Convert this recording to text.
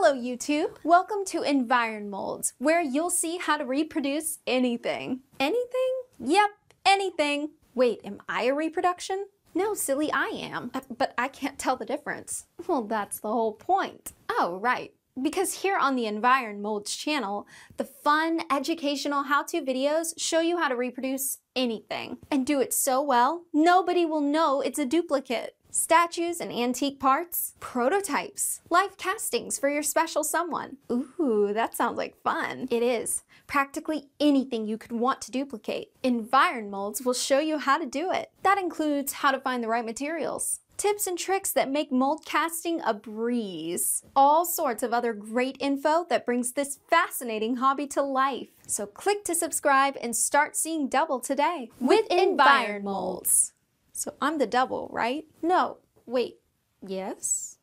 Hello YouTube! Welcome to Environ Molds, where you'll see how to reproduce anything. Anything? Yep, anything. Wait, am I a reproduction? No, silly, I am. Uh, but I can't tell the difference. Well, that's the whole point. Oh, right. Because here on the Environ Molds channel, the fun, educational how-to videos show you how to reproduce anything. And do it so well, nobody will know it's a duplicate. Statues and antique parts, prototypes, life castings for your special someone. Ooh, that sounds like fun. It is. Practically anything you could want to duplicate. Environ Molds will show you how to do it. That includes how to find the right materials, tips and tricks that make mold casting a breeze. All sorts of other great info that brings this fascinating hobby to life. So click to subscribe and start seeing double today with Environ Molds. So I'm the double, right? No, wait, yes?